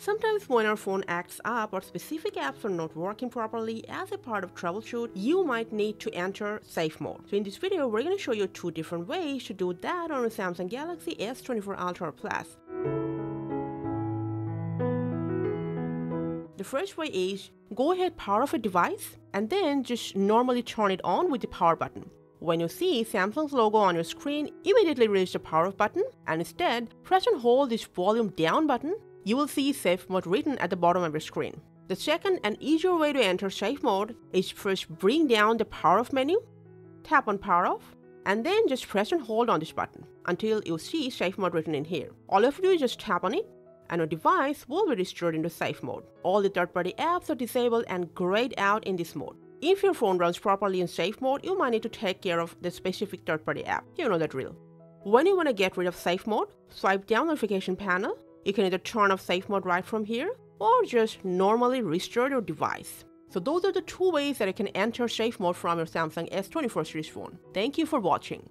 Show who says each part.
Speaker 1: Sometimes when our phone acts up or specific apps are not working properly as a part of troubleshoot, you might need to enter safe mode. So in this video, we're going to show you two different ways to do that on a Samsung Galaxy S24 Ultra Plus. The first way is go ahead power off a device and then just normally turn it on with the power button. When you see Samsung's logo on your screen, immediately release the power off button and instead press and hold this volume down button you will see safe mode written at the bottom of your screen. The second and easier way to enter safe mode is first bring down the power off menu, tap on power off, and then just press and hold on this button until you see safe mode written in here. All you have to do is just tap on it and your device will be restored into safe mode. All the third-party apps are disabled and grayed out in this mode. If your phone runs properly in safe mode, you might need to take care of the specific third-party app. You know that drill. When you want to get rid of safe mode, swipe down notification panel you can either turn off safe mode right from here or just normally restore your device. So those are the two ways that you can enter safe mode from your Samsung S24 series phone. Thank you for watching.